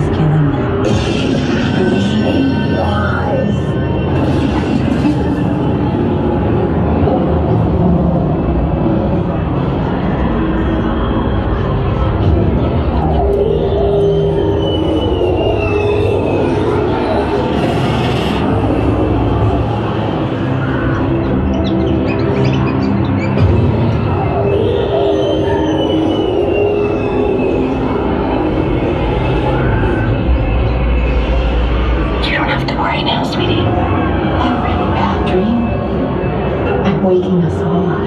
записки. Sweetie. That really bad dream. I'm waking us all up.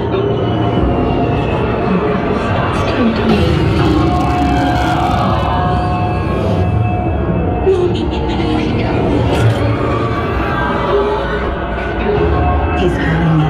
He's hurting me.